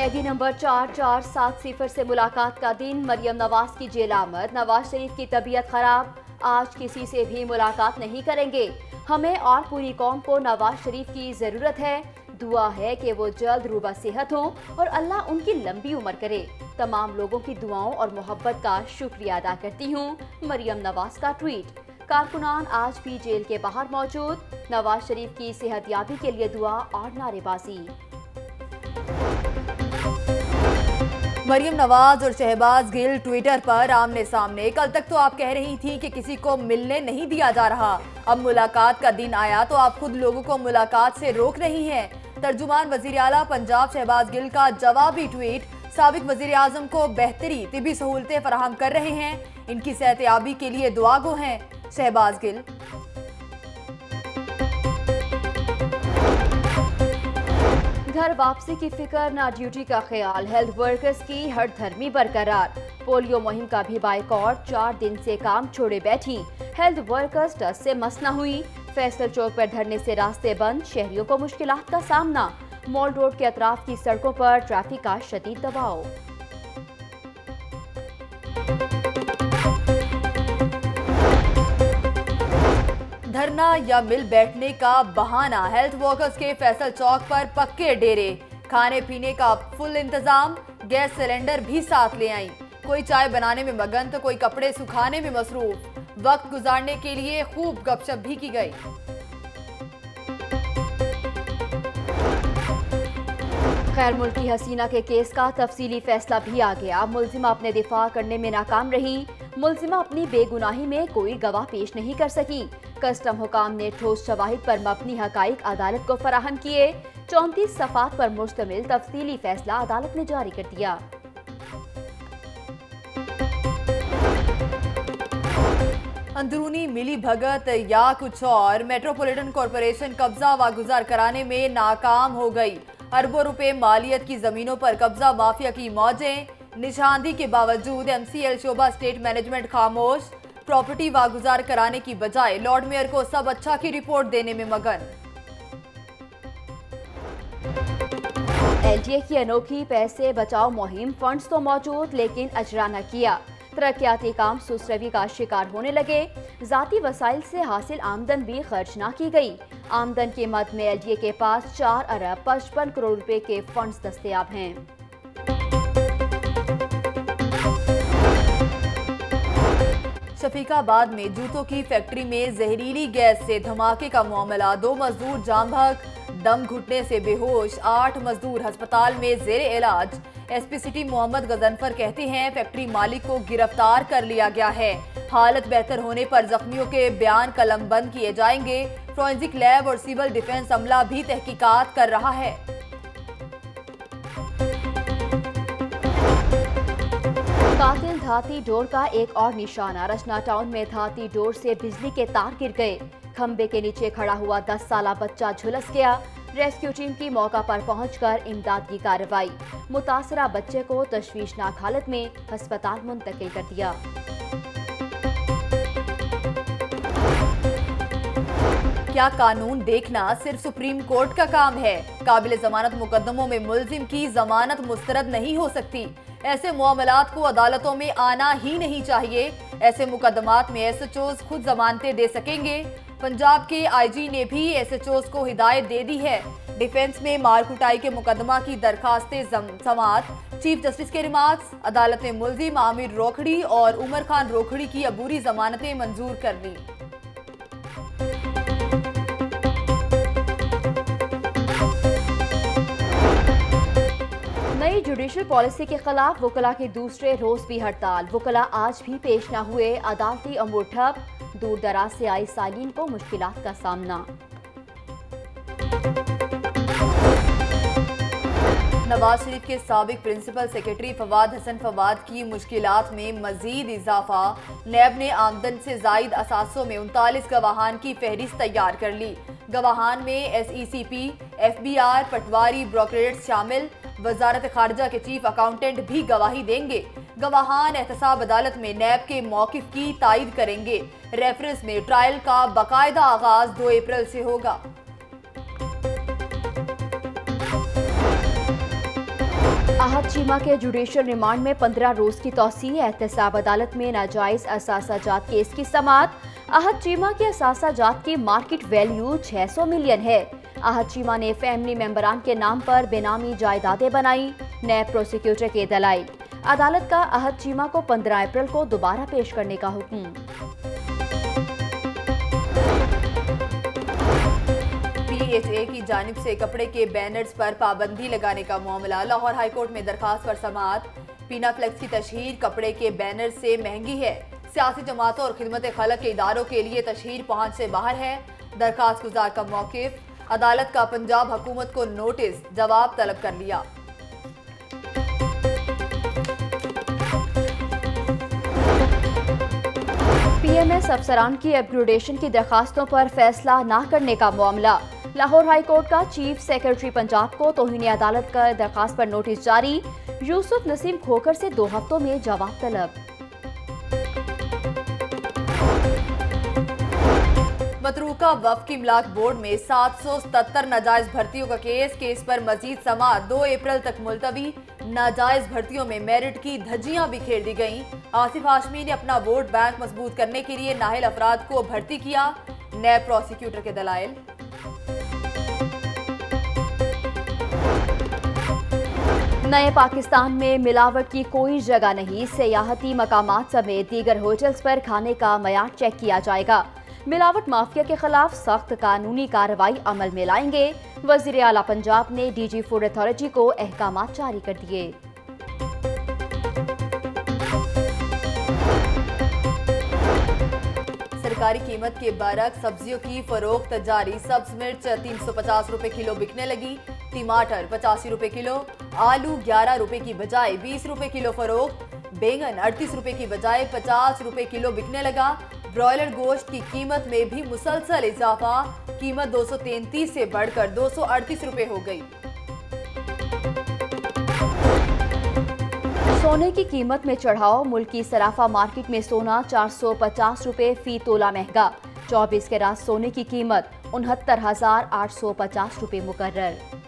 कैदी नंबर चार चार सात सिफर से मुलाकात का दिन। मरियम नवाज़ की जेल आमद। नवाज़ शरीफ की तबीयत खराब। आज किसी से भी मुलाकात नहीं करेंगे। हमें और पूरी कौम को नवाज़ शरीफ की ज़रूरत है। दुआ है कि वो जल्द रूबा सेहत हो और अल्लाह उनकी लंबी उम्र करे। तमाम लोगों की दुआओं और मोहब्बत का शुक्रिया अदा करती हूँ। मरियम नवाज़ का ट्वीट। कारकुनान आज भी जेल के बाहर मौजूद। नवाज़ शरीफ की सेहतयाबी के लिए दुआ और नारेबाजी। मरियम नवाज़ और शहबाज गिल ट्विटर पर आमने सामने। कल तक तो आप कह रही थी कि किसी को मिलने नहीं दिया जा रहा। अब मुलाकात का दिन आया तो आप खुद लोगों को मुलाकात से रोक रही हैं। तर्जुमान वज़ीर अला पंजाब शहबाज गिल का जवाबी ट्वीट, सबक वज़ीर आज़म को बेहतरी, तिबी सहूलतें फराहम कर रहे हैं। इनकी सेहतियाबी के लिए दुआगो हैं। शहबाज गिल घर वापसी की फ़िक्र, ना ड्यूटी का ख्याल। हेल्थ वर्कर्स की हर धर्मी बरकरार। पोलियो मुहिम का भी बाइकआउट, चार दिन से काम छोड़े बैठी। हेल्थ वर्कर्स डस से मसना हुई। फैसल चौक पर धरने से रास्ते बंद, शहरियों को मुश्किल का सामना। मॉल रोड के अतराफ की सड़कों पर ट्रैफ़िक का शदीद दबाव। धरना या मिल बैठने का बहाना हेल्थ वर्कर्स के फैसल चौक पर पक्के डेरे। खाने पीने का फुल इंतज़ाम, गैस सिलेंडर भी साथ ले आई। कोई चाय बनाने में मगन तो कोई कपड़े सुखाने में मसरूफ। वक्त गुजारने के लिए खूब गपशप भी की गई। खैर, मुल्की हसीना के केस का तफसीली फैसला भी आ गया। मुलजिमा अपने दिफा करने में नाकाम रही। मुलजिमा अपनी बेगुनाही में कोई गवाह पेश नहीं कर सकी। कस्टम हुकाम ने ठोस शवाहिद पर मबनी हकाइक अदालत को फराहम किए। चौंतीस सफात पर मुश्तमिल तफसीली फैसला अदालत ने जारी कर दिया। अंदरूनी मिली भगत या कुछ और, मेट्रोपॉलिटन कॉरपोरेशन कब्जा वागुजार कराने में नाकाम हो गई। अरबों रुपए मालियत की जमीनों पर कब्जा माफिया की मौजें निशानदी के बावजूद एमसीएल शोभा स्टेट मैनेजमेंट खामोश। प्रॉपर्टी वागुजार कराने की बजाय लॉर्ड मेयर को सब अच्छा की रिपोर्ट देने में मगन। एलडीए की अनोखी पैसे बचाओ मुहिम फंड्स तो मौजूद, लेकिन अजरा न किया। तरक्याती काम सुसरवी का शिकार होने लगे। जाती वसाइल से हासिल आमदन भी खर्च न की गई। आमदन के मद में एलडीए के पास चार अरब पचपन करोड़ रुपए के फंड्स दस्तियाब हैं। शफीकाबाद में जूतों की फैक्ट्री में जहरीली गैस से धमाके का मामला। दो मजदूर जाम भग दम घुटने से बेहोश, आठ मजदूर अस्पताल में जेर इलाज। एसपी सिटी मोहम्मद गजनफर कहते हैं, फैक्ट्री मालिक को गिरफ़्तार कर लिया गया है। हालत बेहतर होने पर जख्मियों के बयान कलम बंद किए जाएँगे। फोरेंसिक लैब और सिविल डिफेंस अमला भी तहकीकात कर रहा है। कातिल धाती डोर का एक और निशाना। रचना टाउन में धाती डोर से बिजली के तार गिर गए। खंबे के नीचे खड़ा हुआ 10 साल बच्चा झुलस गया। रेस्क्यू टीम की मौका पर पहुंचकर इमदाद की कार्रवाई। मुतासरा बच्चे को तशवीशनाक हालत में अस्पताल मुंतकिल कर दिया। क्या कानून देखना सिर्फ़ सुप्रीम कोर्ट का काम है? काबिल जमानत मुकदमों में मुलजिम की जमानत मुस्तरद नहीं हो सकती। ऐसे मामलात को अदालतों में आना ही नहीं चाहिए। ऐसे मुकदमात में एस एच ओज खुद जमानतें दे सकेंगे। पंजाब के आईजी ने भी एस एच ओज को हिदायत दे दी है। डिफेंस में मारकुटाई के मुकदमा की दरखास्तें समात चीफ जस्टिस के रिमार्क्स, अदालत ने मुलजिम आमिर रोखड़ी और उमर खान रोखड़ी की अबूरी जमानतें मंजूर कर ली नई जुडिशल पॉलिसी के खिलाफ वकला के दूसरे रोज भी हड़ताल। वकला आज भी पेश न हुए। अदालती अमूर ठप दूर दराज से आई सालीन को मुश्किल का सामना। नवाज़ शरीफ के सबक प्रिंसिपल सेक्रेटरी फवाद हसन फवाद की मुश्किल में मजीद इजाफा। नैब ने आमदन से जायद असासों में उनतालीस गवाहान की फहरिस्त तैयार कर ली। गवाहान में S E C P F B R पटवारी ब्रोकरेट शामिल। वजारत खारजा के चीफ अकाउंटेंट भी गवाही देंगे। गवाहान एहतसाब अदालत में नैब के मौकफ की तायद करेंगे। रेफरेंस में ट्रायल का बाकायदा आगाज़ दो अप्रैल से होगा। आहत चीमा के जुडिशल रिमांड में पंद्रह रोज की तोसी एहतसाब अदालत में नाजायज असासा जात केस की समात आहत चीमा के असासा जात की मार्केट वैल्यू 600 मिलियन है। आहत चीमा ने फैमिली मेंबरान के नाम पर बेनामी जायदादें बनाई, नए प्रोसिक्यूटर के दलाई। अदालत का आहत चीमा को 15 अप्रैल को दोबारा पेश करने का हुक्म। पीएचए की जानब से कपड़े के बैनर्स पर पाबंदी लगाने का मामला, लाहौर हाईकोर्ट में दरखास्त पर समात। पीना फ्लेक्स की तशहर, कपड़े के बैनर से महँगी है। सियासी जमातों और खिदमत खलक के इदारों के लिए तशहर पहुँच से बाहर है। दरखास्त गुजार का मौकफ। अदालत का पंजाब हुकूमत को नोटिस, जवाब तलब कर लिया। पीएमएस अफसरान की अपग्रेडेशन की दरखास्तों पर फैसला न करने का मामला। लाहौर हाई कोर्ट का चीफ सेक्रेटरी पंजाब को तोहिनी अदालत का दरखास्त पर नोटिस जारी। यूसुफ नसीम खोकर से दो हफ्तों में जवाब तलब। मतरूका वफ की इमलाक बोर्ड में सात सौ सतर नाजायज भर्तियों का केस केस पर मजीद समात दो अप्रैल तक मुलतवी नाजायज भर्तियों में मेरिट की धज्जियाँ बिखेर दी गईं। आसिफ हाशमी ने अपना वोट बैंक मज़बूत करने के लिए नाहिल अफराद को भर्ती किया। नए प्रोसिक्यूटर के दलाइल। नए पाकिस्तान में मिलावट की कोई जगह नहीं, सियाहती मकाम समेत दीगर होटल्स पर खाने का मैार चेक किया जाएगा। मिलावट माफिया के खिलाफ सख्त कानूनी कार्रवाई अमल में लाएँगे। वज़ीर अला पंजाब ने डीजी फ़ूड अथॉरिटी को अहकाम जारी कर दिए। सरकारी कीमत के बरक सब्जियों की फरोख्त जारी। सब्ज मिर्च तीन सौ पचास रूपए किलो बिकने लगी। टमाटर पचासी रूपए किलो। आलू ग्यारह रूपए की बजाय बीस रूपए किलो फरोख्त। बैंगन अड़तीस रूपए की बजाय पचास रूपए किलो बिकने लगा। ब्रॉयलर गोश्त की कीमत में भी मुसलसल इजाफा। कीमत दो सौ तैंतीस से बढ़कर दो सौ अड़तीस रूपए हो गई। सोने की कीमत में चढ़ाव, मुल्क की सराफा मार्केट में सोना चार सौ पचास रूपए फ़ी तोला महँगा। चौबीस के रात सोने की कीमत उनहत्तर हज़ार आठ सौ पचास रूपए मुकर्र